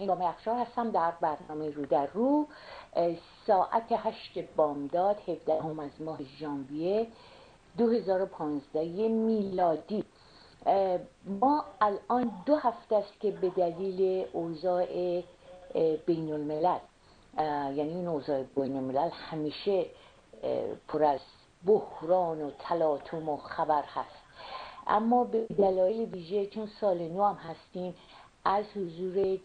هنگام اخشار هستم در برنامه رو در رو. ساعت هشت بامداد 17 هم از ماه ژانویه 2015 میلادی. ما الان دو هفته است که به دلیل اوضاع بین الملل یعنی این اوضاع بین الملل همیشه پر از بحران و تلاطم و خبر هست. اما به دلایل ویژه چون سال نو هم هستیم از حضور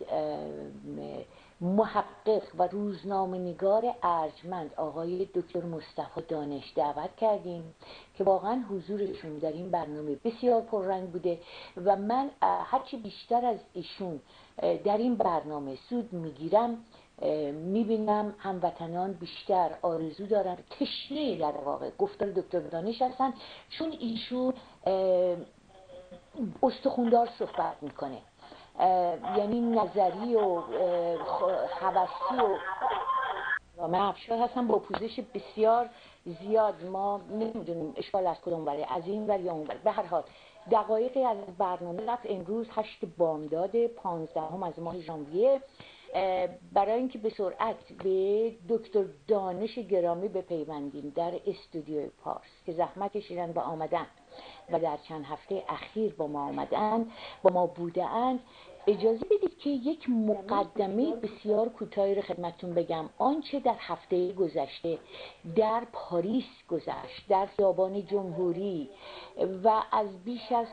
محقق و روزنامه نگار ارجمند آقای دکتر مصطفی دانش دعوت کردیم که واقعا حضورشون در این برنامه بسیار پررنگ بوده و من هرچی بیشتر از ایشون در این برنامه سود می‌گیرم می‌بینم هموطنان بیشتر آرزو دارن تشنه در واقع گفتار دکتر دانش هستن چون ایشون استخوندار صحبت می‌کنه. یعنی نظری و حوثی و من افشار هستم با پوزش بسیار زیاد. ما نمی‌دونیم اشکال از کدوم بره از این ور یا اون بره به هر حال دقایقی از برنامه رفت. امروز هشت بامداد پانزدهم از ماه ژانویه. برای اینکه به سرعت به دکتر دانش گرامی بپیوندیم در استودیو پارس که زحمت کشیدن و آمدن. و در چند هفته اخیر با ما آمدن با ما بودن. اجازه بدید که یک مقدمه بسیار کوتاهی رو خدمتتون بگم. آنچه در هفته گذشته در پاریس گذشت در خیابان جمهوری و از بیش از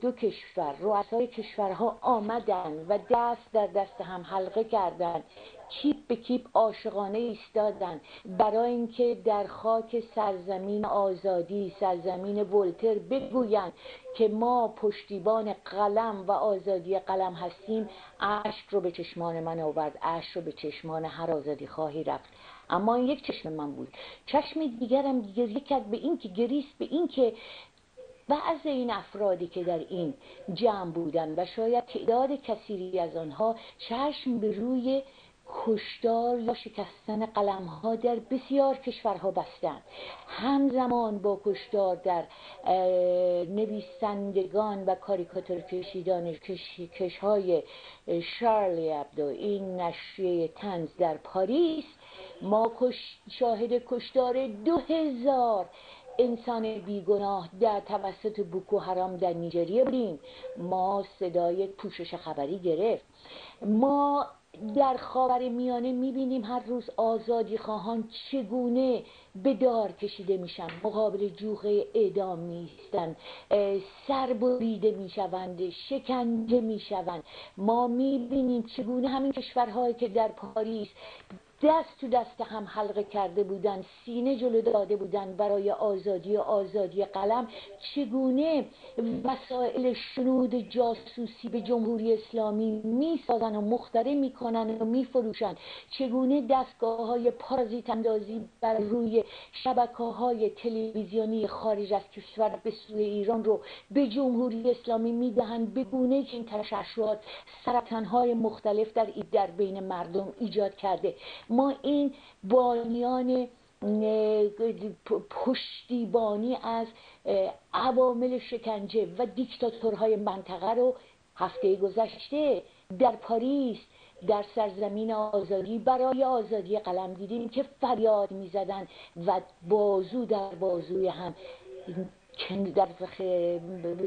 دو کشور رؤسای کشورها آمدن و دست در دست هم حلقه کردند. کیپ به کیپ عاشقانه ایستادن. برای اینکه در خاک سرزمین آزادی سرزمین ولتر بگویند که ما پشتیبان قلم و آزادی قلم هستیم. اشک رو به چشمان من آورد. اشک رو به چشمان هر آزادی خواهی رفت. اما این یک چشم من بود. چشم دیگرم دیگه کرد به این که گریست به این که بعض این افرادی که در این جمع بودن و شاید تعداد کثیری از آنها چشم به روی کشتار یا شکستن قلم ها در بسیار کشورها بستند. همزمان با کشتار در نویسندگان و کاریکاتور کشیدان کش, های شارلی ابدو این نشریه تنز در پاریس ما شاهد کشتار دو هزار انسان بیگناه در توسط بوکو حرام در نیجریه بودیم. ما صدای پوشش خبری گرفت. ما در خاور میانه می‌بینیم هر روز آزادی خواهان چگونه به دار کشیده میشن. مقابل جوغه اعدام میستن سر بریده می‌شوند شکنجه می‌شوند. ما می‌بینیم چگونه همین کشورهایی که در پاریس دست تو دست هم حلقه کرده بودن سینه جلو داده بودن برای آزادی و آزادی قلم. چگونه وسایل شنود جاسوسی به جمهوری اسلامی می‌سازن و مختره می‌کنن و میفروشن؟ چگونه دستگاه های پارازیت اندازی بر روی شبکه های تلویزیونی خارج از کشور به سوی ایران رو به جمهوری اسلامی می‌دهند؟ به گونه که این تشعشعات سرطان های مختلف در در بین مردم ایجاد کرده. ما این بانیان پشتیبانی از عوامل شکنجه و دیکتاتورهای منطقه رو هفته گذشته در پاریس در سرزمین آزادی برای آزادی قلم دیدیم که فریاد می‌زدن و بازو در بازوی هم در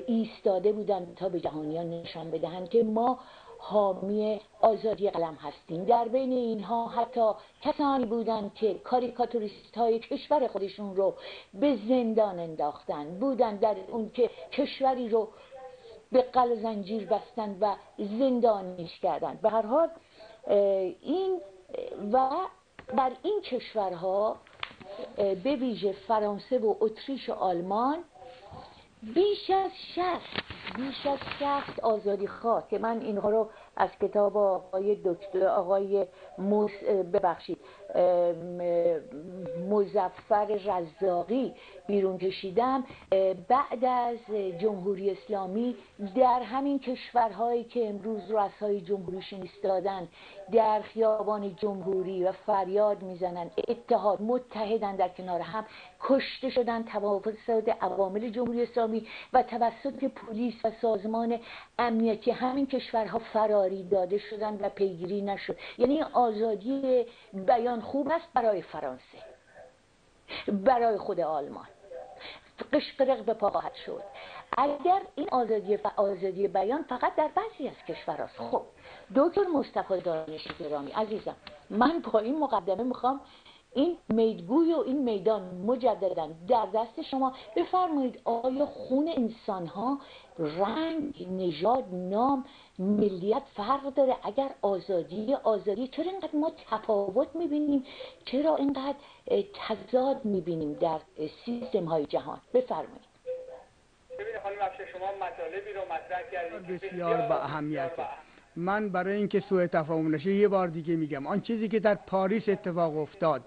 ایستاده بودن تا به جهانیان نشان بدهند که ما حامی آزادی قلم هستیم. در بین اینها حتی کسانی بودند که کاریکاتوریست های کشور خودشون رو به زندان انداختن. بودند در اون که کشوری رو به قل زنجیر بستند و زندانیش کردند به هر حال این و در این کشورها به ویژه فرانسه و اتریش و آلمان بیش از شست بیش از شخص آزادی خواه که من اینها رو از کتاب آقای دکتر آقای موس ببخشید مزفر رزاقی بیرون کشیدم. بعد از جمهوری اسلامی در همین کشورهایی که امروز رؤسای جمهوریشون ایستادن در خیابان جمهوری و فریاد می‌زنن. اتحاد متحدن در کنار هم. کشته شدن توسط عوامل جمهوری اسلامی و توسط پلیس و سازمان امنیتی. همین کشورها فرار قراری داده شدن و پیگیری نشد. یعنی آزادی بیان خوب است برای فرانسه. برای خود آلمان. قشقرق به پا خواهد شد. اگر این آزادی و آزادی بیان فقط در بعضی از کشورهاست. خب دکتر مصطفی دانش گرامی عزیزم من با این مقدمه می‌خوام این میدگوی و این میدان مجددا در دست شما بفرمایید آیا خون انسان ها رنگ نژاد نام ملیت فرق داره؟ اگر آزادی آزادی چرا اینقدر ما تفاوت می‌بینیم؟ چرا اینقدر تضاد می‌بینیم در سیستم های جهان؟ بفرمایید. ببینید خانم شما مطالبی رو مطرح کردید بسیار با اهمیته من برای اینکه سوء تفاهم نشه یه بار دیگه میگم آن چیزی که در پاریس اتفاق افتاد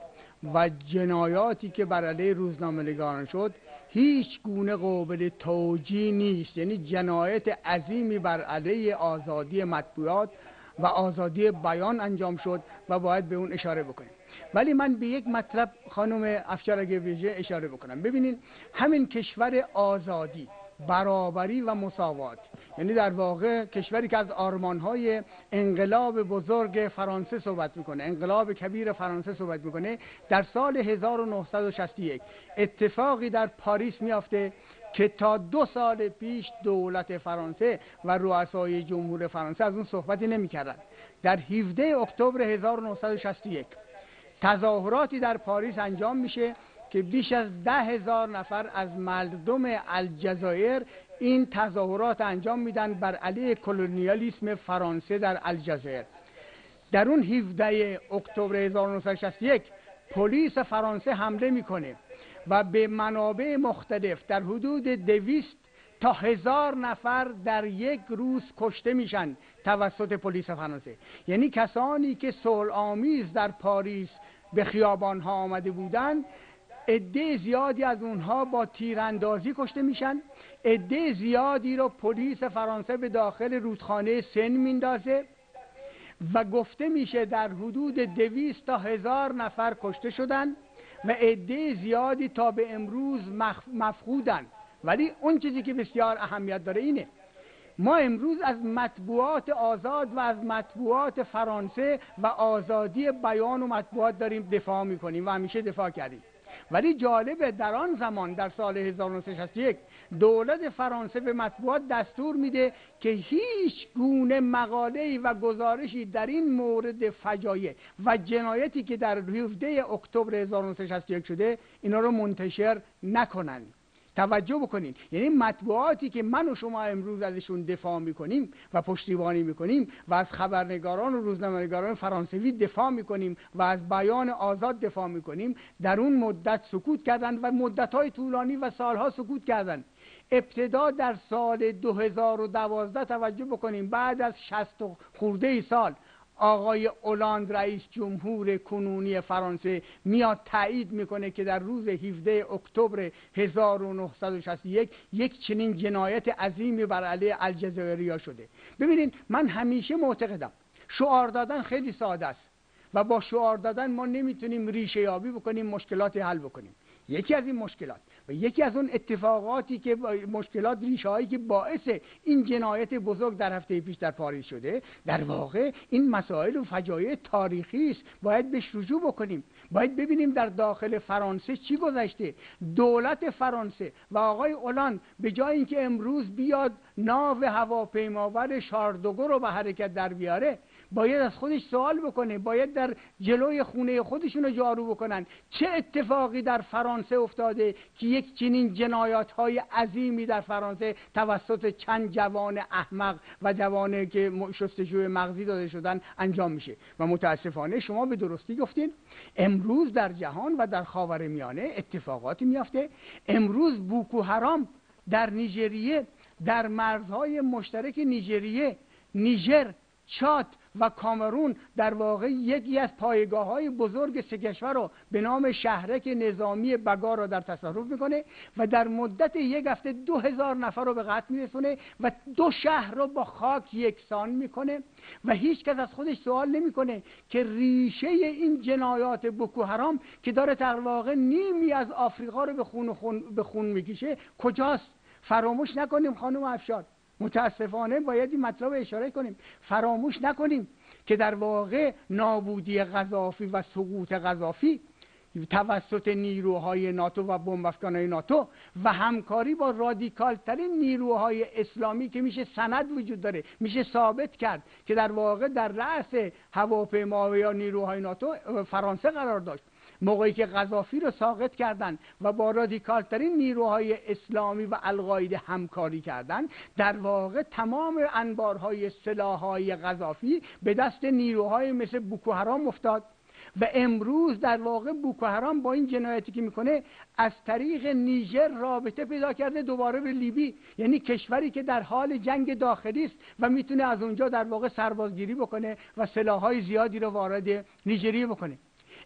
و جنایاتی که بر علیه روزنامه‌نگاران شد هیچ گونه قابل توجیه نیست. یعنی جنایت عظیمی بر علیه آزادی مطبوعات و آزادی بیان انجام شد و باید به اون اشاره بکنیم. ولی من به یک مطلب خانم افشار اگه ویژه اشاره بکنم. ببینید همین کشور آزادی برابری و مساوات. یعنی در واقع کشوری که از آرمانهای انقلاب بزرگ فرانسه صحبت می‌کنه انقلاب کبیر فرانسه صحبت می‌کنه در سال 1961 اتفاقی در پاریس میافته که تا دو سال پیش دولت فرانسه و رؤسای جمهور فرانسه از اون صحبتی نمی‌کردن. در 17 اکتبر 1961 تظاهراتی در پاریس انجام میشه که بیش از ده هزار نفر از مردم الجزایر این تظاهرات انجام میدن بر علیه کلونیالیسم فرانسه در الجزایر. در اون 17 اکتبر 1961 پلیس فرانسه حمله می‌کنه و به منابع مختلف در حدود دویست تا هزار نفر در یک روز کشته میشن توسط پلیس فرانسه. یعنی کسانی که صلح آمیز در پاریس به خیابان ها آمده بودند عده زیادی از اونها با تیراندازی کشته میشن. عده زیادی رو پلیس فرانسه به داخل رودخانه سن میندازه و گفته میشه در حدود دویست تا هزار نفر کشته شدن و عده زیادی تا به امروز مفقودن. ولی اون چیزی که بسیار اهمیت داره اینه. ما امروز از مطبوعات آزاد و از مطبوعات فرانسه و آزادی بیان و مطبوعات داریم دفاع می‌کنیم و همیشه دفاع کردیم. ولی جالبه در آن زمان در سال 1961 دولت فرانسه به مطبوعات دستور میده که هیچ گونه مقاله و گزارشی در این مورد فجایع و جنایتی که در 17 اکتبر 1961 شده اینا رو منتشر نکنند. توجه بکنین. یعنی مطبوعاتی که من و شما امروز ازشون دفاع می‌کنیم و پشتیبانی می‌کنیم و از خبرنگاران و روزنامه‌نگاران فرانسوی دفاع می‌کنیم و از بیان آزاد دفاع می‌کنیم در اون مدت سکوت کردند و مدتهای طولانی و سالها سکوت کردند. ابتدا در سال 2012 توجه بکنیم بعد از 60 خورده سال آقای اولاند رئیس جمهور کنونی فرانسه میاد تایید می‌کنه که در روز 17 اکتبر 1961 یک چنین جنایت عظیمی بر علیه الجزایریا شده. ببینید من همیشه معتقدم شعار دادن خیلی ساده است و با شعار دادن ما نمی‌تونیم ریشه یابی بکنیم مشکلات حل بکنیم. یکی از این مشکلات. و یکی از اون اتفاقاتی که مشکلات ریشه هایی که باعث این جنایت بزرگ در هفته پیش در پاریس شده در واقع این مسائل و فجایع تاریخی است. باید بهش رجوع بکنیم. باید ببینیم در داخل فرانسه چی گذشته. دولت فرانسه و آقای اولان به جای اینکه امروز بیاد ناو هواپیماور شاردوگو رو به حرکت در بیاره باید از خودش سوال بکنه باید در جلوی خونه خودشون رو جارو بکنن. چه اتفاقی در فرانسه افتاده که یک چنین جنایات های عظیمی در فرانسه توسط چند جوان احمق و جوانه که شستشوی مغزی داده شدن انجام میشه؟ و متاسفانه شما به درستی گفتین امروز در جهان و در خاور میانه اتفاقاتی میافته. امروز بوکو حرام در نیجریه در مرزهای مشترک نیجریه نیجر چاد و کامرون در واقع یکی از پایگاه های بزرگ سه کشور رو به نام شهرک نظامی بگا را در تصرف می‌کنه و در مدت یک هفته دو هزار نفر رو به قتل میرسونه و دو شهر رو با خاک یکسان می‌کنه و هیچ کس از خودش سوال نمی‌کنه که ریشه این جنایات بوکو حرام که داره در واقع نیمی از آفریقا رو به خون, خون, خون می‌کشه کجاست؟ فراموش نکنیم خانم افشار. متاسفانه باید این مطلب اشاره کنیم. فراموش نکنیم که در واقع نابودی غذافی و سقوط غذافی توسط نیروهای ناتو و بمبافکانهای ناتو و همکاری با رادیکال ترین نیروهای اسلامی که میشه سند وجود داره میشه ثابت کرد که در واقع در رأس هواپیما یا نیروهای ناتو فرانسه قرار داشت. موقعی که غذافی رو ساقط کردند و با رادیکالترین نیروهای اسلامی و القاعده همکاری کردند در واقع تمام انبارهای سلاحهای غذافی به دست نیروهای مثل بوکو حرام افتاد و امروز در واقع بوکو حرام با این جنایتی که می‌کنه از طریق نیجر رابطه پیدا کرده دوباره به لیبی یعنی کشوری که در حال جنگ داخلی است و می‌تونه از اونجا در واقع سربازگیری بکنه و سلاحهای زیادی رو وارد نیجریه بکنه.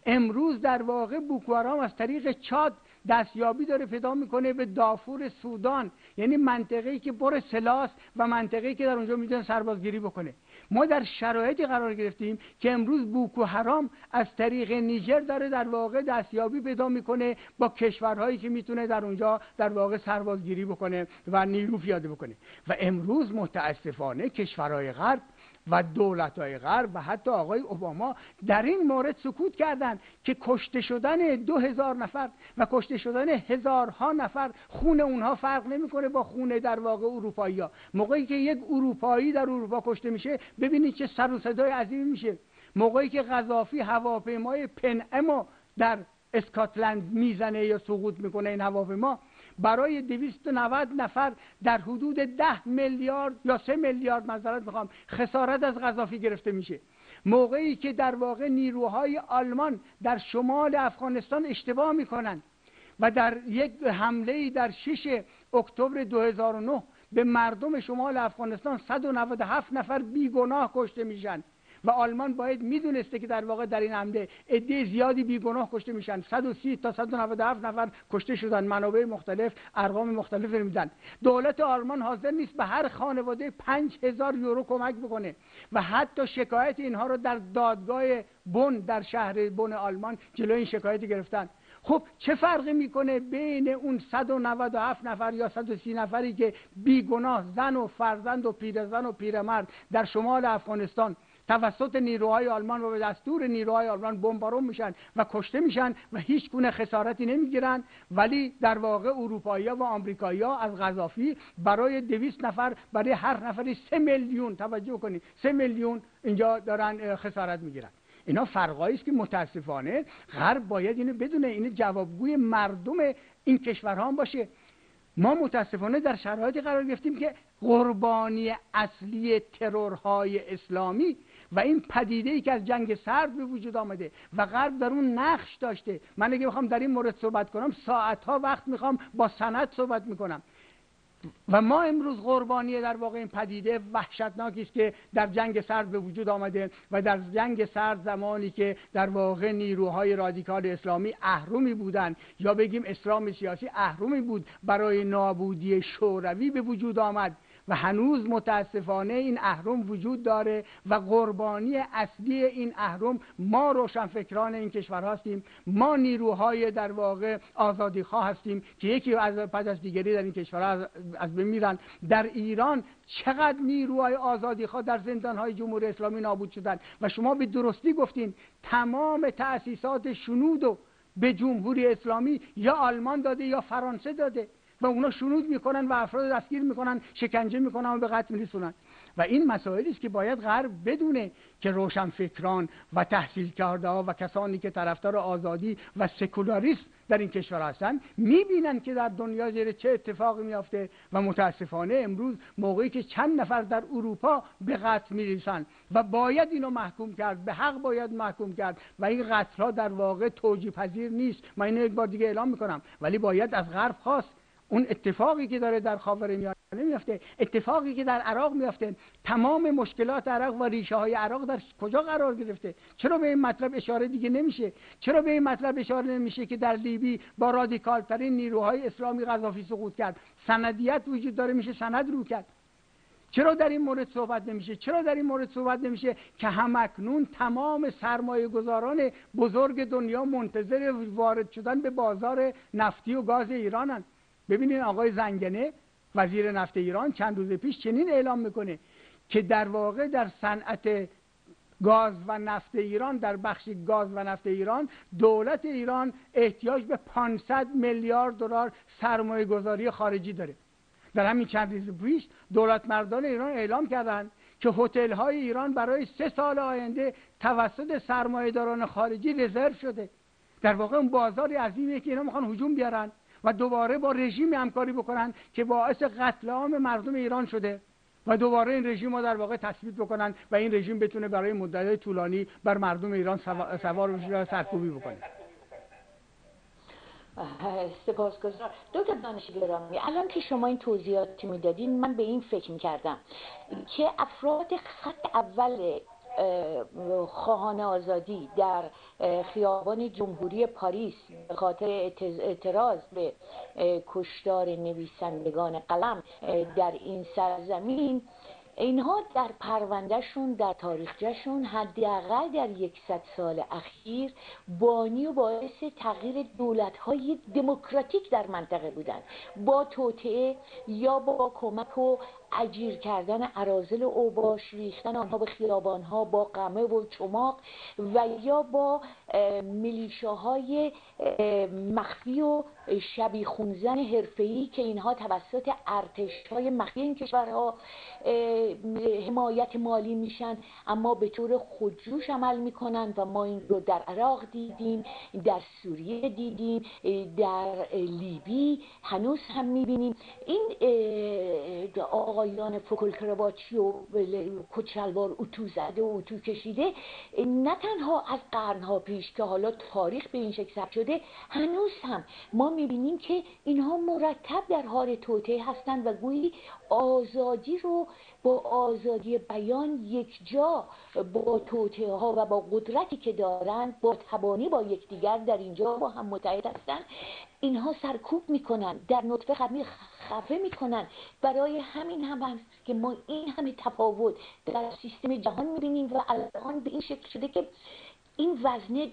امروز در واقع بوکوارام از طریق چاد دستیابی داره پیدا می‌کنه به دافور سودان. یعنی منطقه‌ای که پر سلاس و منطقه‌ای که در اونجا می‌تونه سربازگیری بکنه. ما در شرایطی قرار گرفتیم که امروز بوکو حرام از طریق نیجر داره در واقع دستیابی پیدا می‌کنه با کشورهایی که می‌تونه در اونجا در واقع سربازگیری بکنه و نیرو پیاده بکنه. و امروز متاسفانه کشورهای غرب و دولت های غرب و حتی آقای اوباما در این مورد سکوت کردند که کشته شدن دو هزار نفر و کشته شدن هزارها نفر خون اونها فرق نمی‌کنه با خونه در واقع اروپایی ها موقعی که یک اروپایی در اروپا کشته میشه ببینید چه سر و صدای عظیمی میشه. موقعی که غذافی هواپیمای پن امو در اسکاتلند می‌زنه یا سقوط می‌کنه این هواپیما برای 290 نفر در حدود 10 میلیارد یا 3 میلیارد معذرت می‌خوام خسارت از غذافی گرفته میشه. موقعی که در واقع نیروهای آلمان در شمال افغانستان اشتباه می‌کنند و در یک حمله در 6 اکتبر 2009 به مردم شمال افغانستان 197 نفر بیگناه کشته میشن. و آلمان باید می‌دونسته که در واقع در این حمله عده زیادی بیگناه کشته میشن. 130 تا 197 نفر کشته شدن. منابع مختلف ارقام مختلف میدن. دولت آلمان حاضر نیست به هر خانواده 5000 یورو کمک بکنه و حتی شکایت اینها رو در دادگاه بن در شهر بن آلمان جلوی این شکایت گرفتن. خب چه فرقی می‌کنه بین اون 197 نفر یا 130 نفری که بیگناه زن و فرزند و پیرزن و پیرمرد در شمال افغانستان توسط نیروهای آلمان و به دستور نیروهای آلمان بمبارون میشن و کشته میشن و هیچ گونه خسارتی نمی‌گیرن. ولی در واقع اروپایی و آمریکایی از غذافی برای دویست نفر برای هر نفری سه میلیون توجه کنید سه میلیون اینجا دارن خسارت می‌گیرن. اینا فرقایی است که متاسفانه غرب باید اینو بدونه این جوابگوی مردم این کشورها هم باشه. ما متاسفانه در شرایطی قرار گرفتیم که قربانی اصلی ترورهای اسلامی و این پدیده ای که از جنگ سرد به وجود آمده و غرب در اون نقش داشته. من اگه می‌خوام در این مورد صحبت کنم ساعت ها وقت می‌خوام با سند صحبت می‌کنم. و ما امروز قربانی در واقع این پدیده وحشتناکی است که در جنگ سرد به وجود آمده و در جنگ سرد زمانی که در واقع نیروهای رادیکال اسلامی اهرومی بودند. یا بگیم اسلام سیاسی اهرومی بود برای نابودی شوروی به وجود آمد. و هنوز متاسفانه این اهرم وجود داره و قربانی اصلی این اهرم ما روشنفکران این کشور هستیم. ما نیروهای در واقع آزادی خواه هستیم که یکی از پس از دیگری در این کشور از بین میرن. در ایران چقدر نیروهای آزادی خواه در زندانهای جمهوری اسلامی نابود شدن و شما به درستی گفتین تمام تأسیسات شنود و به جمهوری اسلامی یا آلمان داده یا فرانسه داده. و اونا شنود می‌کنن و افراد دستگیر می‌کنن شکنجه می‌کنن و به قتل میرسونن. و این مسائلی است که باید غرب بدونه که روشنفکران و تحصیل کرده و کسانی که طرفدار آزادی و سکولاریسم در این کشور هستن می‌بینن که در دنیا زیر چه اتفاقی میافته و متاسفانه امروز موقعی که چند نفر در اروپا به قتل می‌رسن و باید اینو محکوم کرد به حق باید محکوم کرد و این قتل ها در واقع توجیه پذیر نیست. من اینو یک بار دیگه اعلام می‌کنم. ولی باید از غرب خواست اون اتفاقی که داره در خاورمیانه میفته اتفاقی که در عراق میفته تمام مشکلات عراق و ریشه های عراق در کجا قرار گرفته؟ چرا به این مطلب اشاره دیگه نمیشه؟ چرا به این مطلب اشاره نمیشه که در لیبی با رادیکال ترین نیروهای اسلامی قذافی سقوط کرد؟ سندیت وجود داره میشه سند رو کرد. چرا در این مورد صحبت نمیشه؟ چرا در این مورد صحبت نمیشه که همکنون تمام سرمایه گذاران بزرگ دنیا منتظر وارد شدن به بازار نفتی و گاز ایرانن؟ ببینید آقای زنگنه وزیر نفت ایران چند روز پیش چنین اعلام می‌کنه که در واقع در صنعت گاز و نفت ایران در بخش گاز و نفت ایران دولت ایران احتیاج به 500 میلیارد دلار سرمایه گذاری خارجی داره. در همین چند روز پیش دولت مردان ایران اعلام کردند که هتل های ایران برای سه سال آینده توسط سرمایهداران خارجی رزرو شده. در واقع اون بازاری عظیمیه که اینا می‌خوان هجوم بیارن. و دوباره با رژیم همکاری بکنن که باعث قتل عام مردم ایران شده و دوباره این رژیم رو در واقع تثبیت بکنن و این رژیم بتونه برای مدت طولانی بر مردم ایران سوار بشه و سرکوبی بکنه. سپاسگزار دکتر دانش گرامی الان که شما این توضیحاتی می‌دادین من به این فکر می‌کردم که افراد خط اول خواهان آزادی در خیابان جمهوری پاریس به خاطر اعتراض به کشتار نویسندگان قلم در این سرزمین اینها در پروندهشون در تاریخچهشون حداقل در یکصد سال اخیر بانی و باعث تغییر دولت‌های دموکراتیک در منطقه بودند با توطعه یا با کمک و اجیر کردن عرازل اوباش ریختن آنها به خیابانها با قمه و چماق و یا با ملیشاهای مخفی و شبی خونزن حرفه‌ای که اینها توسط ارتش های مخفی این کشورها حمایت مالی میشن. اما به طور خودجوش عمل می‌کنن و ما این رو در عراق دیدیم در سوریه دیدیم در لیبی هنوز هم می‌بینیم. این آقایان فکل کرواچی و کچلوار اتو زده و اتو کشیده نه تنها از قرنها پیش که حالا تاریخ به این شکل ثبت شده هنوز هم ما می‌بینیم که اینها مرتب در حال توطعه هستند و گویی آزادی رو با آزادی بیان یک جا با توطعه ها و با قدرتی که دارند با تبانی با یکدیگر در اینجا با هم متحد هستند. اینها سرکوب می‌کنن در نطفه خمیر خفه می‌کنن. برای همین هم هست که ما این همه تفاوت در سیستم جهان می‌بینیم و الان به این شکل شده که این وزنه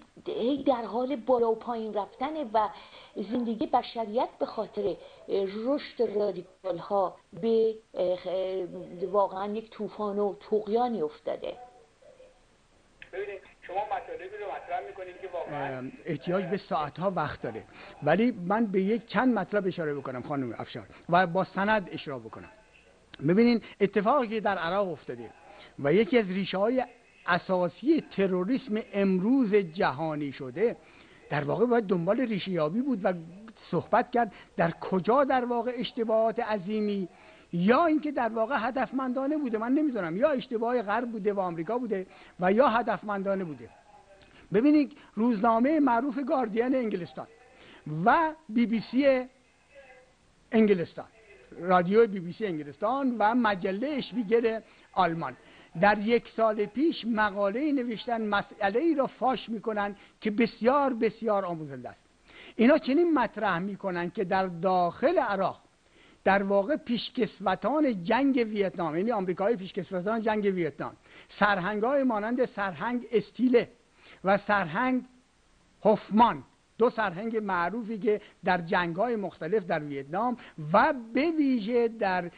در حال بالا و پایین رفتنه و زندگی بشریت به خاطر رشد رادیکال ها به واقعا یک طوفان و توقیانی افتاده. ببینید شما مطالبی رو مطرح می‌کنید که واقعا احتیاج به ساعت ها وقت داره. ولی من به یک چند مطلب اشاره بکنم خانم افشار و با سند اشاره بکنم. ببینین اتفاقی که در عراق افتاده و یکی از ریشه های اساسی تروریسم امروز جهانی شده در واقع باید دنبال ریشه یابی بود و صحبت کرد در کجا در واقع اشتباهات عظیمی یا اینکه در واقع هدفمندانه بوده. من نمی‌دونم یا اشتباه غرب بوده و آمریکا بوده و یا هدفمندانه بوده. ببینید روزنامه معروف گاردین انگلستان و بی بی سی انگلستان رادیو بی بی سی انگلستان و مجله اشویگر آلمان. در یک سال پیش مقاله نوشتن مسئله ای را فاش می‌کنن که بسیار بسیار آموزنده است. اینا چنین مطرح می‌کنن که در داخل عراق در واقع پیشکسوتان جنگ ویتنام یعنی آمریکای پیشکسوتان جنگ ویتنام سرهنگ های مانند سرهنگ استیله و سرهنگ هفمان دو سرهنگ معروفی که در جنگ های مختلف در ویتنام و به ویژه در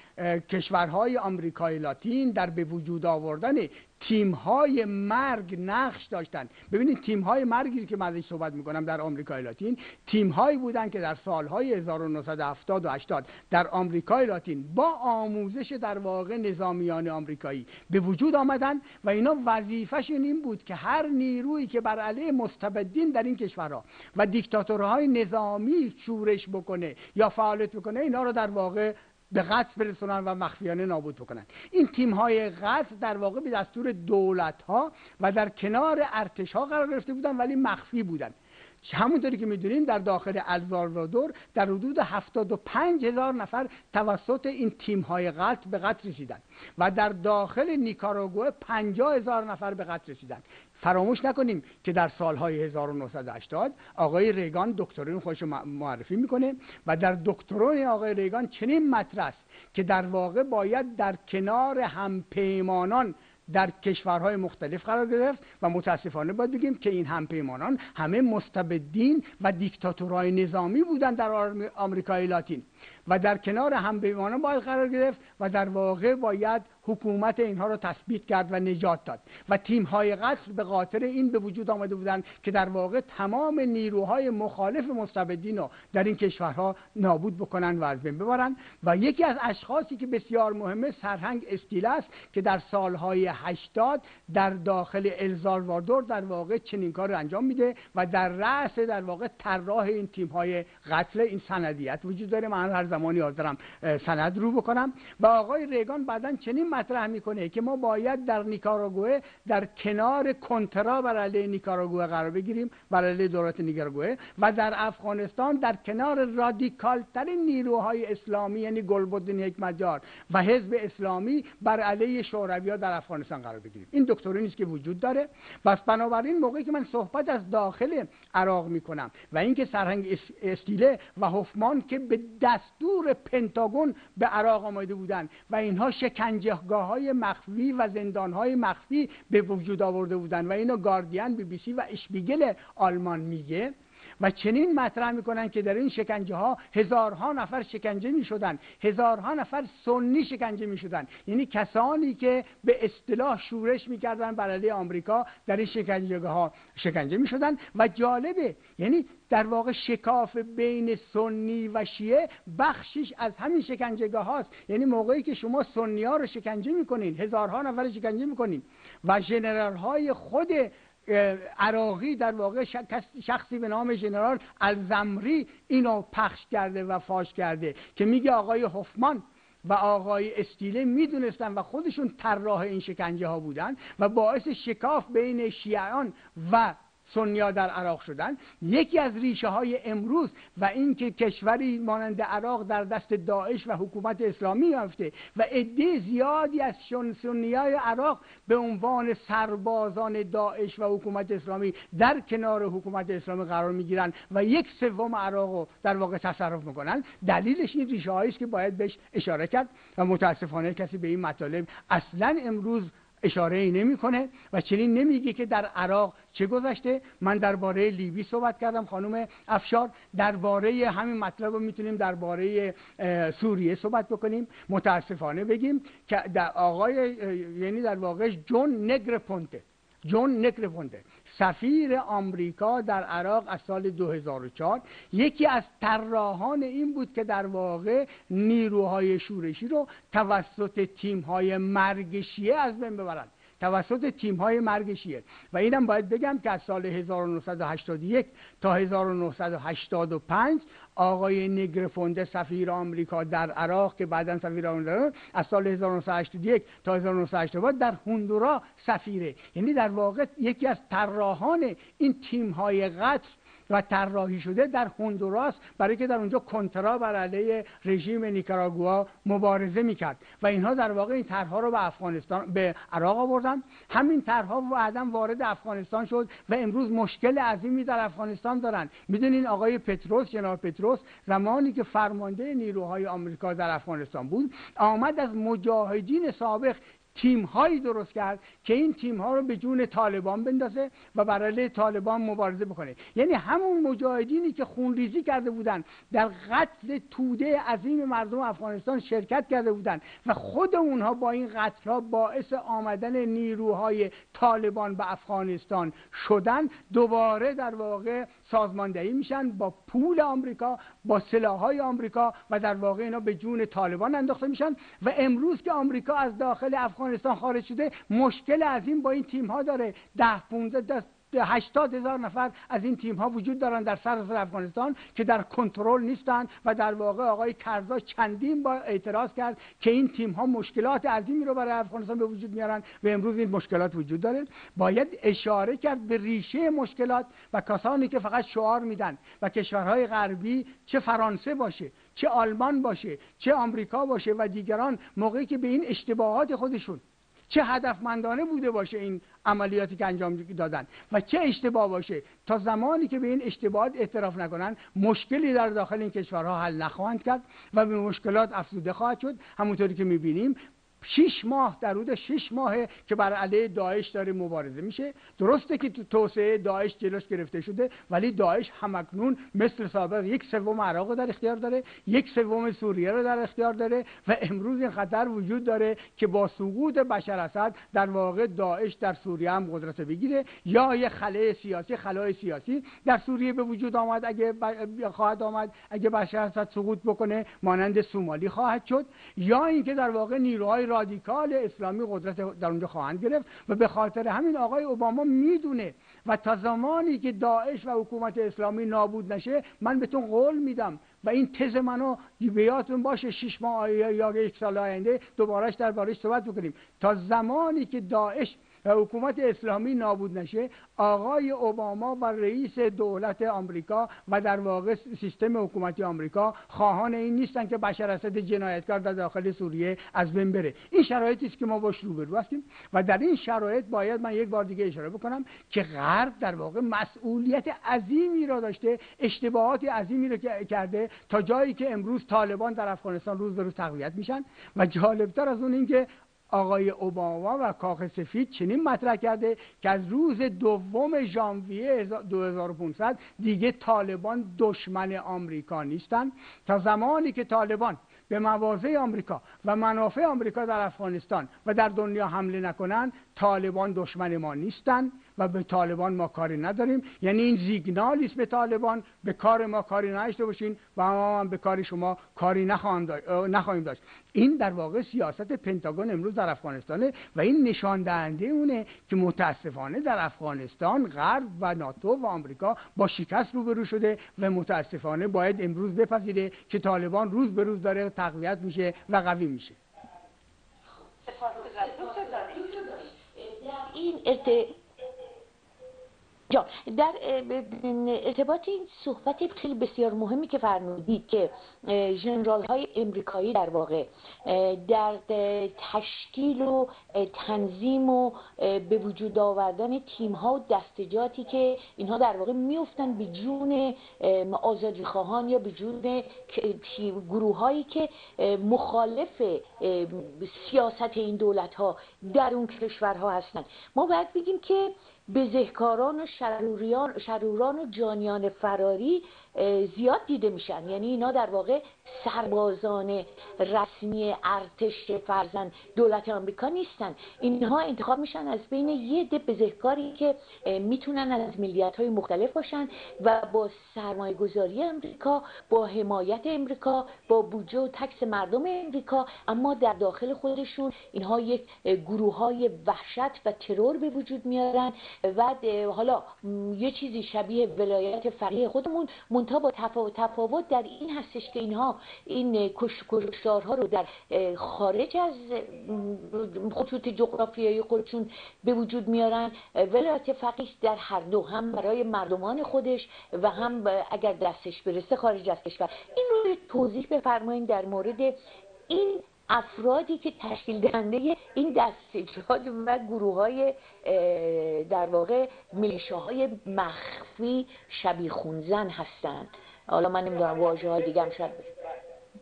کشورهای آمریکای لاتین در به وجود آوردن تیم های مرگ نقش داشتن. ببینید تیم های مرگی که من صحبت می‌کنم در آمریکای لاتین تیم هایی بودن که در سالهای 1970 و 80 در آمریکای لاتین با آموزش در واقع نظامیان آمریکایی به وجود آمدن و اینا وظیفهشون این بود که هر نیرویی که بر علیه مستبدین در این کشورها و دیکتاتورهای نظامی شورش بکنه یا فعالیت بکنه اینا رو در واقع به قتل برسونن و مخفیانه نابود بکنن. این تیم های قتل در واقع به دستور دولت ها و در کنار ارتش ها قرار گرفته بودن ولی مخفی بودن. همونطوری که می‌دونیم در داخل الزالوادور در حدود 75 هزار نفر توسط این تیم های قتل به قتل رسیدن و در داخل نیکاراگوه 50 هزار نفر به قتل رسیدن. فراموش نکنیم که در سالهای 1980 آقای ریگان دکترین خودش معرفی می‌کنه و در دکترون آقای ریگان چنین مطرح است که در واقع باید در کنار همپیمانان در کشورهای مختلف قرار گرفت و متاسفانه باید بگیم که این همپیمانان همه مستبدین و دیکتاتورهای نظامی بودند در آمریکای لاتین. و در کنار هم پیمانان باید قرار گرفت و در واقع باید حکومت اینها رو تثبیت کرد و نجات داد. و تیم های قتل به خاطر این به وجود آمده بودند که در واقع تمام نیروهای مخالف مستبدین رو در این کشورها نابود بکنن و از بین ببرن. و یکی از اشخاصی که بسیار مهمه سرهنگ استیل است که در سالهای 80 در داخل الزالوادور در واقع چنین کار رو انجام میده و در رأس در واقع طراح این تیم های قتل این سندیت وجود داره. من هر زمانی حاضرم سند رو بکنم. و آقای ریگان بعدا چنین مطرح می‌کنه که ما باید در نیکاراگوه در کنار کنترا بر علیه نیکاراگوه قرار بگیریم بر علیه دولت نیکاراگوه و در افغانستان در کنار رادیکال ترین نیروهای اسلامی یعنی گلبدین حکمتیار و حزب اسلامی بر علیه شوروی در افغانستان قرار بگیریم. این دکترینی است که وجود داره. بس بنابراین موقعی که من صحبت از داخل عراق می‌کنم و اینکه سرهنگ استیله و هفمان که به دستور پنتاگون به عراق آمده بودند و اینها شکنجه های مخفی و زندان های مخفی به وجود آورده بودن و اینو گاردین بی بی سی و اشبیگل آلمان میگه. و چنین مطرح می‌کنن که در این شکنجه ها هزارها نفر شکنجه می‌شدن هزارها نفر سنی شکنجه می‌شدن. یعنی کسانی که به اصطلاح شورش می‌کردن بر علیه آمریکا در این شکنجه ها شکنجه می‌شدن. و جالبه یعنی در واقع شکاف بین سنی و شیعه بخشش از همین شکنجه هاست. یعنی موقعی که شما سنی ها رو شکنجه می‌کنین هزارها نفر شکنجه می‌کنین و ژنرال های خود عراقی در واقع شخصی به نام ژنرال الزمری اینو پخش کرده و فاش کرده که میگه آقای هفمان و آقای استیله می‌دونستن و خودشون طراح این شکنجه ها بودن و باعث شکاف بین شیعان و سنیا در عراق شدن. یکی از ریشه های امروز و اینکه کشوری مانند عراق در دست داعش و حکومت اسلامی یافته و عده زیادی از سنیای عراق به عنوان سربازان داعش و حکومت اسلامی در کنار حکومت اسلامی قرار می‌گیرن و یک سوم عراق رو در واقع تصرف می‌کنن. دلیلش این ریشه است که باید بهش اشاره کرد و متاسفانه کسی به این مطالب اصلا امروز اشاره ای نمی‌کنه و چنین نمیگه که در عراق چه گذشته. من درباره لیبی صحبت کردم. خانم افشار درباره همین مطلب رو می‌تونیم درباره سوریه صحبت بکنیم. متاسفانه بگیم که در آقای یعنی در واقع جون نگرپونته جون نگرپونته سفیر آمریکا در عراق از سال 2004 یکی از طراحان این بود که در واقع نیروهای شورشی رو توسط تیمهای مرگ شیعه از بین ببرند. توسط تیم های مرگ شیعه. و اینم باید بگم که از سال 1981 تا 1985 آقای نگرفونده سفیر آمریکا در عراق که بعدا سفیر آمریکا از سال 1981 تا 1980 در هندورا سفیره. یعنی در واقع یکی از طراحان این تیم های قتل و طراحی شده در هندوراس برای که در اونجا کنترا بر علیه رژیم نیکاراگوا مبارزه می‌کرد. و اینها در واقع این طرحها رو به افغانستان به عراق آوردن. همین طرحها بعدا وارد افغانستان شد و امروز مشکل عظیمی در افغانستان دارن. می‌دونین آقای پتروس جناب پتروس زمانی که فرمانده نیروهای آمریکا در افغانستان بود آمد از مجاهدین سابق تیم هایی درست کرد که این تیم ها رو به جون طالبان بندازه و برای طالبان مبارزه بکنه. یعنی همون مجاهدینی که خونریزی کرده بودن در قتل توده عظیم مردم افغانستان شرکت کرده بودن و خود اونها با این قتل ها باعث آمدن نیروهای طالبان به افغانستان شدن دوباره در واقع سازماندهی میشن با پول آمریکا با سلاحهای آمریکا و در واقع اینا به جون طالبان انداخته میشن و امروز که آمریکا از داخل افغانستان خارج شده مشکل عظیم با این تیم ها داره. ده 15 هشتاد هزار نفر از این تیم ها وجود دارن در سراسر افغانستان که در کنترل نیستن و در واقع آقای کرزا چندین با اعتراض کرد که این تیم ها مشکلات عظیمی رو برای افغانستان به وجود میارن و امروز این مشکلات وجود داره. باید اشاره کرد به ریشه مشکلات و کسانی که فقط شعار میدن و کشورهای غربی چه فرانسه باشه چه آلمان باشه چه آمریکا باشه و دیگران موقعی که به این اشتباهات خودشون چه هدفمندانه بوده باشه این عملیاتی که انجام دادن و چه اشتباه باشه تا زمانی که به این اشتباهات اعتراف نکنن مشکلی در داخل این کشورها حل نخواهند کرد و به مشکلات افزوده خواهد شد. همونطوری که می‌بینیم شیش ماه در حدود شیش ماهه که بر علیه داعش داره مبارزه میشه. درسته که تو توسعه داعش جلوش گرفته شده ولی داعش همکنون مثل سابق یک سوم عراق در اختیار داره یک سوم سوریه رو در اختیار داره و امروز این خطر وجود داره که با سقوط بشر اسد در واقع داعش در سوریه هم قدرت بگیره یا یه خلای سیاسی خلای سیاسی در سوریه به وجود آمد اگه خواهد آمد اگه بشر اسد سقوط بکنه مانند سومالی خواهد شد. یا اینکه در واقع نیروهای رادیکال اسلامی قدرت در اونجا خواهند گرفت و به خاطر همین آقای اوباما می‌دونه و تا زمانی که داعش و حکومت اسلامی نابود نشه من بهتون قول میدم و این تز منو بیاتون باشه شش ماه یا یک سال آینده دوبارهش در بارش صحبت بکنیم. تا زمانی که داعش و حکومت اسلامی نابود نشه آقای اوباما و رئیس دولت آمریکا و در واقع سیستم حکومتی آمریکا خواهان این نیستن که بشر اسد جنایتکار در داخل سوریه از بین بره. این شرایطی است که ما باش روبرو هستیم و در این شرایط باید من یک بار دیگه اشاره بکنم که غرب در واقع مسئولیت عظیمی را داشته اشتباهات عظیمی را کرده تا جایی که امروز طالبان در افغانستان روز به روز تقویت میشن و جالبتر از اون اینکه آقای اوباما و کاخ سفید چنین مطرح کرده که از روز دوم ژانویه 2500 دیگه طالبان دشمن آمریکا نیستند تا زمانی که طالبان به مواضع آمریکا و منافع آمریکا در افغانستان و در دنیا حمله نکنند طالبان دشمن ما نیستند و به طالبان ما کاری نداریم یعنی این زیگنالی است به طالبان به کار ما کاری نداشته باشین و ما هم به کار شما کاری نخواهیم داشت این در واقع سیاست پنتاگون امروز در افغانستانه و این نشان دهنده اونه که متاسفانه در افغانستان غرب و ناتو و آمریکا با شکست روبرو شده و متاسفانه باید امروز بپذیره که طالبان روز به روز داره تقویت میشه و قوی میشه این جا در ارتباط این صحبت خیلی بسیار مهمی که فرمودید که جنرال های امریکایی در واقع در تشکیل و تنظیم و به وجود آوردن تیم ها و دستجاتی که اینها در واقع میفتن به جون آزادی خواهان یا به جون گروه هایی که مخالف سیاست این دولت ها در اون کشورها هستند ما باید بگیم که بزهکاران و شروران و جانیان فراری زیاد دیده میشن. یعنی اینا در واقع سربازان رسمی ارتش فرزن دولت آمریکا نیستن. اینها انتخاب میشن از بین یه ده بزهکاری که می‌تونن از ملیت های مختلف باشن و با سرمایه گذاری امریکا با حمایت امریکا با بودجه و تکس مردم امریکا اما در داخل خودشون اینها یک گروه های وحشت و ترور به وجود میارن و حالا یه چیزی شبیه ولایت فقیه خودمون منتها با تفاوت در این هستش که اینها این کشتارها رو در خارج از خطوط جغرافیایی خودشون به وجود میارن. ولایت فقیه در هر دو هم برای مردمان خودش و هم اگر دستش برسه خارج از کشور. این رو توضیح بفرمایید در مورد این افرادی که تشکیل دهنده این دستجات و گروه های در واقع های مخفی شبیه خونزن هستند. حالا من نمی‌دونم واژه های دیگه هم شاید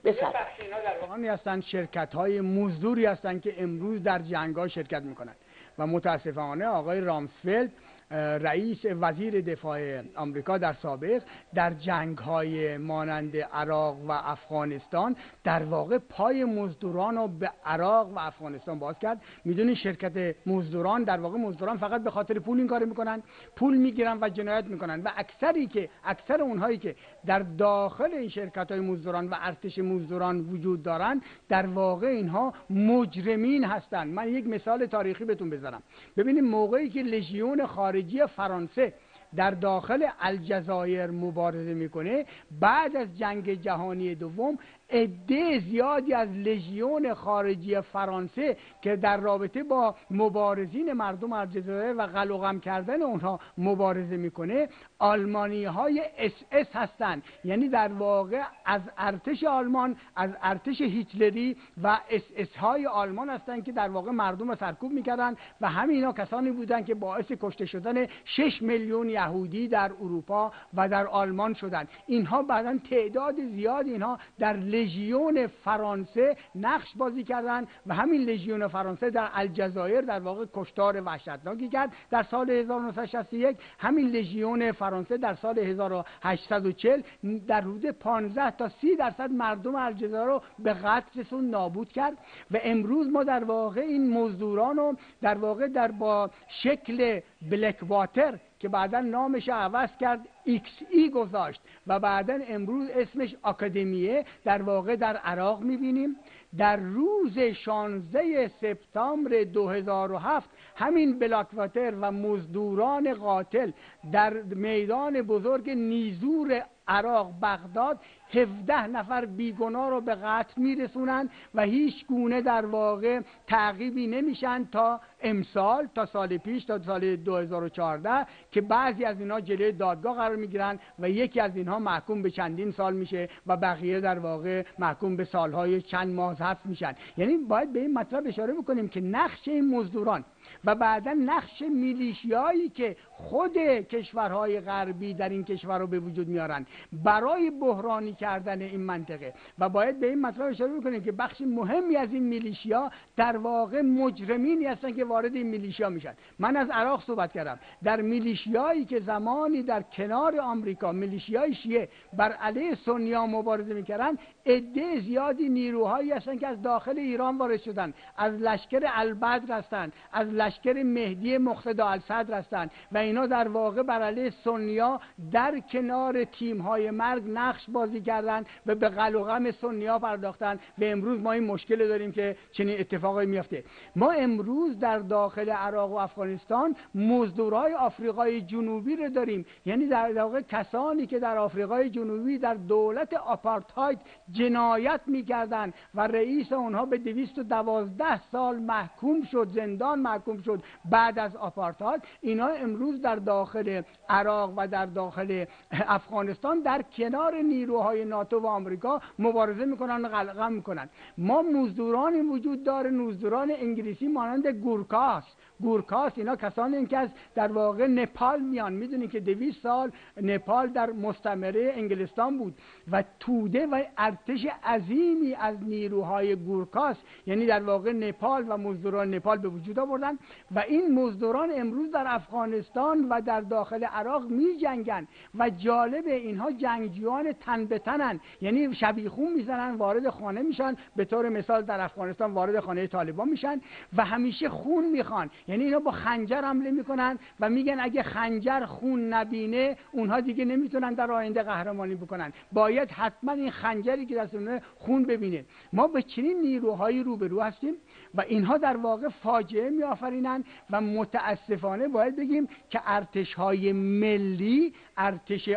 بفرمایید. هستند شرکت های مزدوری هستند که امروز در جنگ ها شرکت می‌کنند و متاسفانه آقای رامسفلد رئیس وزیر دفاع آمریکا در سابق در جنگ های مانند عراق و افغانستان در واقع پای مزدوران رو به عراق و افغانستان باز کرد. می‌دونی شرکت مزدوران در واقع مزدوران فقط به خاطر پول این کار می‌کنن. پول می‌گیرن و جنایت می‌کنن و اکثری که اکثر اونهایی که در داخل این شرکت های مزدوران و ارتش مزدوران وجود دارن در واقع اینها مجرمین هستند من یک مثال تاریخی بهتون بزنم ببینید موقعی که لژیون خارجی فرانسه در داخل الجزایر مبارزه می‌کنه. بعد از جنگ جهانی دوم عده زیادی از لژیون خارجی فرانسه که در رابطه با مبارزین مردم الجزایر و قلقم کردن اونها مبارزه می‌کنه آلمانی های اس اس هستند یعنی در واقع از ارتش آلمان از ارتش هیتلری و اس اس های آلمان هستند که در واقع مردم رو سرکوب می‌کردن و همینا کسانی بودند که باعث کشته شدن 6 میلیون یهودی در اروپا و در آلمان شدند اینها بعدا تعداد زیادی اینها در لژیون فرانسه نقش بازی کردن و همین لژیون فرانسه در الجزایر در واقع کشتار وحشتناکی کرد. در سال 1961 همین لژیون فرانسه در سال 1840 در حدود 15 تا 30 درصد مردم الجزایر رو به قتل رسون نابود کرد. و امروز ما در واقع این مزدوران رو در واقع در با شکل Blackwater که بعدا نامش عوض کرد Xe گذاشت. و بعدا امروز اسمش آکادمیه در واقع در عراق می‌بینیم. در روز 16 سپتامبر 2007 همین Blackwater و مزدوران قاتل در میدان بزرگ نیزور عراق بغداد 17 نفر بیگناه رو به قتل میرسونن و هیچ گونه در واقع تعقیبی نمیشن تا امسال تا سال پیش تا سال 2014 که بعضی از اینها جلوی دادگاه قرار می‌گیرن و یکی از اینها محکوم به چندین سال میشه و بقیه در واقع محکوم به سالهای چند ماه حبس میشن. یعنی باید به این مطلب اشاره بکنیم که نقش این مزدوران و بعدا نقش میلیشیایی که خود کشورهای غربی در این کشور رو به وجود میارن برای بحرانی کردن این منطقه. و باید به این مطلب اشاره بکنیم که بخش مهمی از این میلیشیا در واقع مجرمینی هستن که وارد این میلیشیا میشن. من از عراق صحبت کردم. در میلیشیایی که زمانی در کنار آمریکا میلیشیای شیعه بر علیه سنیا مبارزه می‌کردن عده زیادی نیروهایی هستن که از داخل ایران وارد شدن. از لشکر البدر هستند از لشکر مهدی مقتدا الصدر هستند و اینا در واقع بر علیه سنیا در کنار تیم های مرگ نقش بازی کردن و به قل و غم سنیا پرداختن و امروز ما این مشکل داریم که چنین اتفاقی میفته ما امروز در داخل عراق و افغانستان مزدورای آفریقای جنوبی رو داریم. یعنی در واقع کسانی که در آفریقای جنوبی در دولت آپارتاید جنایت می‌کردند و رئیس اونها به دویست و دوازده سال محکوم شد زندان محکوم شد بعد از آپارتاید اینا امروز در داخل عراق و در داخل افغانستان در کنار نیروهای ناتو و آمریکا مبارزه می‌کنن و غلقه می‌کنن. ما مزدورانی وجود داره مزدوران انگلیسی مانند گورکاس. گورکاس اینا کسانی که از در واقع نپال میان. می‌دونید که دویست سال نپال در مستمره انگلستان بود و توده و ارتش عظیمی از نیروهای گورکاس یعنی در واقع نپال و مزدوران نپال به وجود آوردن و این مزدوران امروز در افغانستان و در داخل عراق می جنگن و جالب اینها جنگجویان تن به تنن یعنی شبیخون می‌زنن وارد خانه میشن به طور مثال در افغانستان وارد خانه طالبان میشن و همیشه خون می‌خوان. یعنی اینا با خنجر حمله می‌کنن و میگن اگه خنجر خون نبینه اونها دیگه نمی‌تونن در آینده قهرمانی بکنن. باید حتما این خنجری که دستونه خون ببینه. ما به چنین نیروهایی روبرو هستیم و اینها در واقع فاجعه می آفرینن و متاسفانه باید بگیم که ارتش های ملی ارتش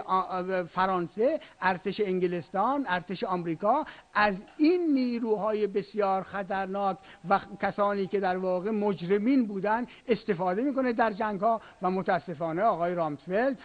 فرانسه ارتش انگلستان ارتش آمریکا. از این نیروهای بسیار خطرناک و کسانی که در واقع مجرمین بودن استفاده می‌کنه در جنگ ها و متاسفانه آقای رامسفلد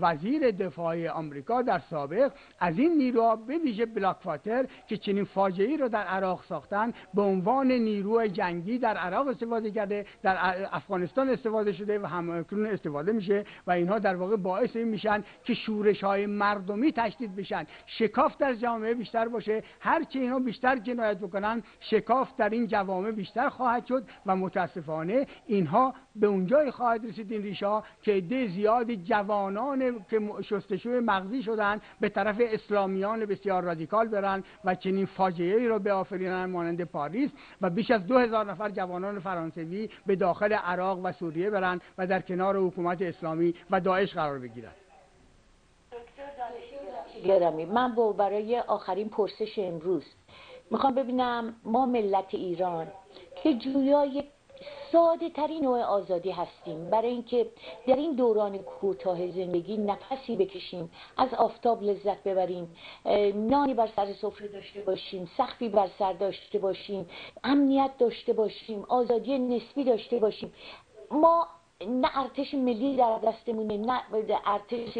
وزیر دفاع آمریکا در سابق از این نیروها به ویژه بلاکفاتر که چنین فاجعه رو در عراق ساختن به عنوان نیروی جنگی در عراق استفاده کرده در افغانستان استفاده شده و همکنون استفاده میشه و اینها در واقع باعث این میشن که شورش های مردمی تشدید بشن شکاف در جامعه بیشتر باشه. هرچه اینها بیشتر جنایت بکنن شکاف در این جوامع بیشتر خواهد شد و متاسفانه اینها به اونجای خواهد رسید این ریشا که عده زیادی جوانان که شستشوی مغزی شدن به طرف اسلامیان بسیار رادیکال برن و چنین فاجعه ای را به آفرینن مانند پاریس و بیش از دو هزار نفر جوانان فرانسوی به داخل عراق و سوریه برن و در کنار حکومت اسلامی و داعش قرار بگیرن. گرامی من با برای آخرین پرسش امروز می‌خوام ببینم ما ملت ایران که جویای ساده ترین نوع آزادی هستیم. برای اینکه در این دوران کوتاه زندگی نفسی بکشیم از آفتاب لذت ببریم نانی بر سر سفره داشته باشیم سخفی بر سر داشته باشیم امنیت داشته باشیم آزادی نسبی داشته باشیم. ما نه ارتش ملی در دستمونه نه ارتش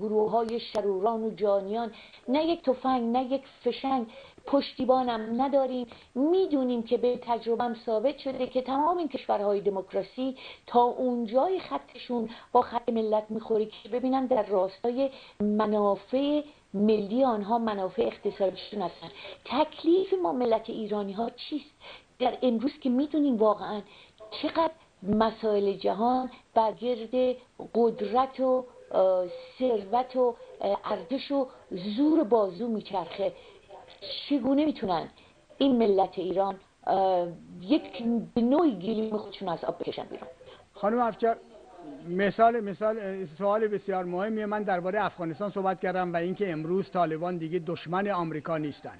گروه های شروران و جانیان نه یک تفنگ نه یک فشنگ. پشتیبانم نداریم. می‌دونیم که به تجربم ثابت شده که تمام این کشورهای دموکراسی تا اونجای خطشون با خط ملت می‌خوره که ببینن در راستای منافع ملی آنها منافع اقتصادیشون هستن. تکلیف ما ملت ایرانی ها چیست؟ در امروز که می‌دونیم واقعا چقدر مسائل جهان برگرد قدرت و ثروت و ارزش و زور بازو میچرخه. چگونه می‌تونن این ملت ایران یک نوعی گلیم خودشون از آب بکشن بیرون؟ خانم افجار مثال مثال سوال بسیار مهمیه. من درباره افغانستان صحبت کردم و اینکه امروز طالبان دیگه دشمن آمریکا نیستن.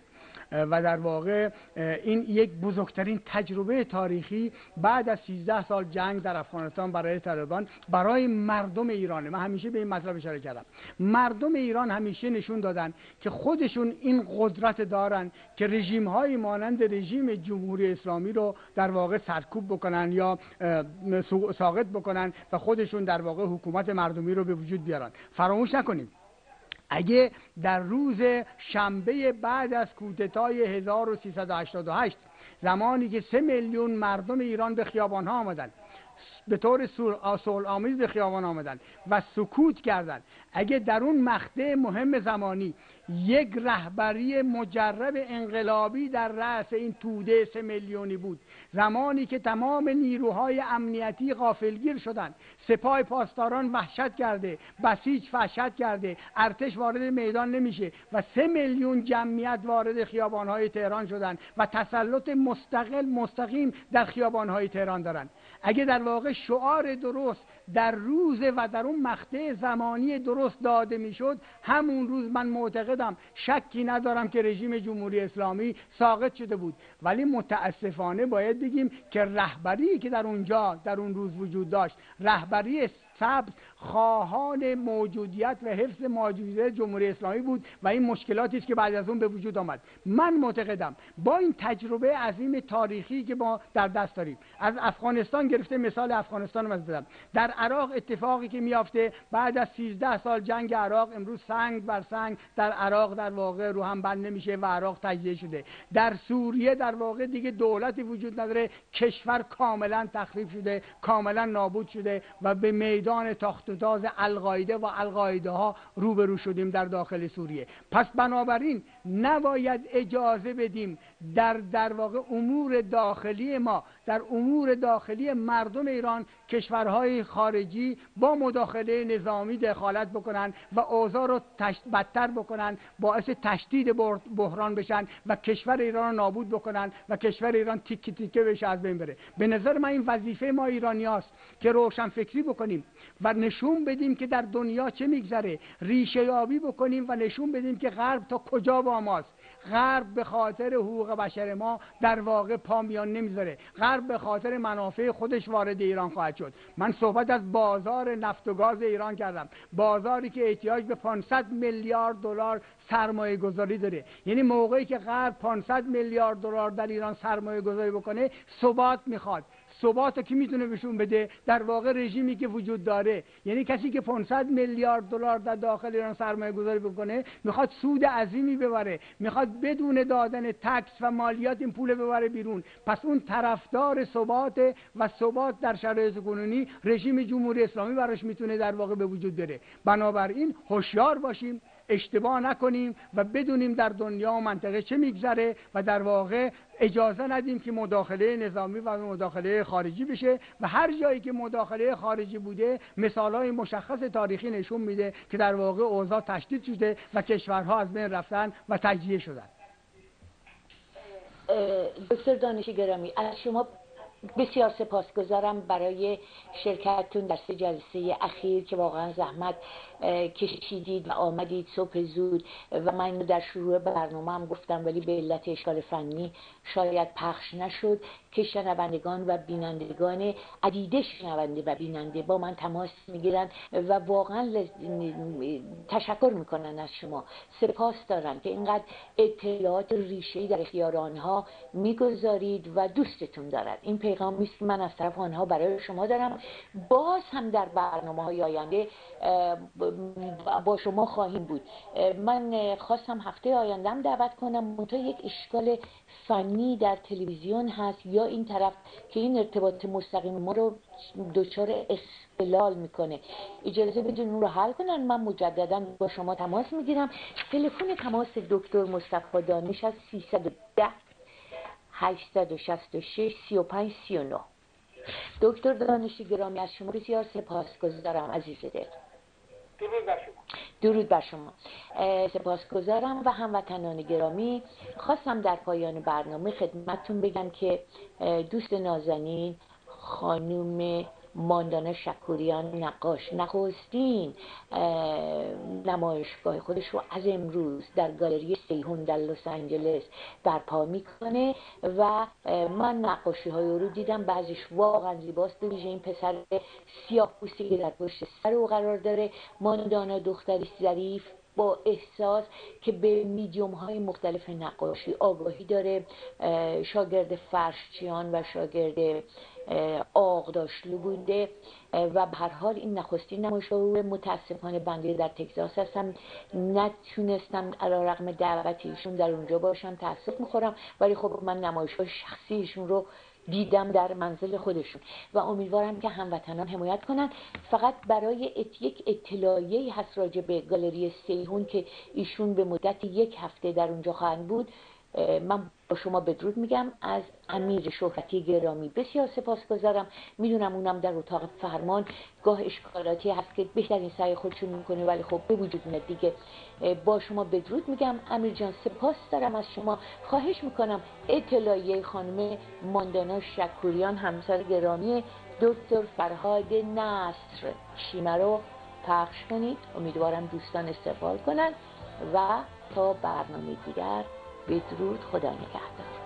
و در واقع این یک بزرگترین تجربه تاریخی بعد از 13 سال جنگ در افغانستان برای طالبان برای مردم ایرانه من همیشه به این مطلب اشاره کردم. مردم ایران همیشه نشون دادن که خودشون این قدرت دارن که رژیم های مانند رژیم جمهوری اسلامی رو در واقع سرکوب بکنن یا ساقط بکنن و خودشون در واقع حکومت مردمی رو به وجود بیارن. فراموش نکنیم. اگه در روز شنبه بعد از کودتای 1388 زمانی که سه میلیون مردم ایران به خیابان ها آمدن به طور صلح آمیز به خیابان آمدن و سکوت کردند اگه در اون مخده مهم زمانی یک رهبری مجرب انقلابی در رأس این توده سه میلیونی بود زمانی که تمام نیروهای امنیتی غافلگیر شدند سپاه پاسداران وحشت کرده بسیج وحشت کرده ارتش وارد میدان نمیشه و سه میلیون جمعیت وارد خیابانهای تهران شدند و تسلط مستقل مستقیم در خیابانهای تهران دارند اگه در واقع شعار درست در روز و در اون مقطع زمانی درست داده می‌شد همون روز من معتقدم شکی ندارم که رژیم جمهوری اسلامی ساقط شده بود. ولی متاسفانه باید بگیم که رهبری که در اونجا در اون روز وجود داشت رهبری سبز خواهان موجودیت و حفظ موجودیت جمهوری اسلامی بود و این مشکلاتی است که بعد از اون به وجود آمد. من معتقدم با این تجربه عظیم تاریخی که ما در دست داریم از افغانستان گرفته مثال افغانستان رو زدم. در عراق اتفاقی که میافته بعد از 13 سال جنگ عراق امروز سنگ بر سنگ در عراق در واقع رو هم بند نمیشه و عراق تجزیه شده. در سوریه در واقع دیگه دولتی وجود نداره کشور کاملا تخریب شده کاملا نابود شده و به میدان تاخت و تاز القاعده و القاعده ها روبرو شدیم در داخل سوریه. پس بنابراین نباید اجازه بدیم در در واقع امور داخلی ما در امور داخلی مردم ایران کشورهای خارجی با مداخله نظامی دخالت بکنن و اوضاع رو بدتر بکنن باعث تشدید بحران بشن و کشور ایران رو نابود بکنن و کشور ایران تیکه تیکه بشه از بین بره. به نظر من این وظیفه ما ایرانی هاست که روشن فکری بکنیم و نشون بدیم که در دنیا چه میگذره. ریشه یابی بکنیم و نشون بدیم که غرب تا کجا با ماست. غرب به خاطر حقوق بشر ما در واقع پامیان نمی‌ذاره. غرب به خاطر منافع خودش وارد ایران خواهد شد. من صحبت از بازار نفت و گاز ایران کردم. بازاری که احتیاج به 500 میلیارد دلار سرمایه گذاری داره. یعنی موقعی که غرب 500 میلیارد دلار در ایران سرمایه گذاری بکنه ثبات می‌خواد. ثبات که می‌تونه بهشون بده؟ در واقع رژیمی که وجود داره. یعنی کسی که 500 میلیارد دلار در داخل ایران سرمایه گذاری بکنه می‌خواد سود عظیمی ببره. می‌خواد بدون دادن تکس و مالیات این پول ببره بیرون. پس اون طرفدار ثبات و ثبات در شرایط کنونی رژیم جمهوری اسلامی براش می‌تونه در واقع به وجود بره. بنابراین هوشیار باشیم. اشتباه نکنیم و بدونیم در دنیا و منطقه چه میگذره و در واقع اجازه ندیم که مداخله نظامی و مداخله خارجی بشه و هر جایی که مداخله خارجی بوده مثال های مشخص تاریخی نشون میده که در واقع اوضاع تشدید شده و کشورها از بین رفتن و تجزیه شدن. دکتر دانشی گرامی از شما بسیار سپاسگزارم برای شرکتتون در سه جلسه اخیر که واقعا زحمت کشیدید و آمدید صبح زود. و من در شروع برنامه هم گفتم ولی به علت اشکال فنی شاید پخش نشد. که شنوندگان و بینندگان عدیده شنونده و بیننده با من تماس می‌گیرن و واقعا تشکر می‌کنن از شما. سپاس دارم که اینقدر اطلاعات ریشه‌ای در اختیار آنها می‌گذارید و دوستتون دارد. این پیغامی است من از طرف آنها برای شما دارم. باز هم در برنامه های آینده با شما خواهیم بود. من خواستم هفته آیندهم دعوت کنم منتها یک اشکال فنی در تلویزیون هست یا این طرف که این ارتباط مستقیم ما رو دچار اختلال می‌کنه. اجازه بدین اون رو حل کنن. من مجددا با شما تماس می‌گیرم. تلفن تماس دکتر مصطفی دانش از 310 866 35 39 دکتر دانشی گرامی از شما بسیار سپاسگزارم عزیز دل. درود بر شما. درود بر شما. سپاسگزارم و هموطنان گرامی خواستم در پایان برنامه خدمتتون بگم که دوست نازنین خانوم ماندانا شکوریان نقاش نخستین نمایشگاه خودش رو از امروز در گالری سیهون در لس آنجلس برپا می‌کنه و من نقاشی های رو دیدم بعضیش واقعا زیباست. بویژه این پسر سیاه پوستی که در پشت سر او قرار داره ماندانا دختری ظریف با احساس که به میدیوم های مختلف نقاشی آگاهی داره. شاگرد فرشچیان و شاگرد آقداشلو بوده و به هر حال این نخستین نمایشگاه متاسفانه بنده در تگزاس هستم. نتونستم علا رقم دعوتیشون در اونجا باشم تاسف می‌خورم ولی خب من نمایشگاه شخصیشون رو دیدم در منزل خودشون. و امیدوارم که هموطنان حمایت کنن فقط برای ات یک اطلاعیه هست راجع به گالری سیهون که ایشون به مدت یک هفته در اونجا خواهند بود. من با شما بدرود میگم. از امیر شهرتی گرامی بسیار سپاسگزارم می‌دونم اونم در اتاق فرمان گاه اشکالاتی هست که بهترین سعی خودشون می‌کنه ولی خب به وجود میاد دیگه. با شما بدرود میگم. امیر جان سپاس دارم. از شما خواهش می‌کنم. اطلاعیه خانم ماندانا شکوریان همسر گرامی دکتر فرهاد نصر. شیمه رو پخش کنید. امیدوارم دوستان استقبال کنن و تا برنامه دیگر بدرود خدا نگهدار.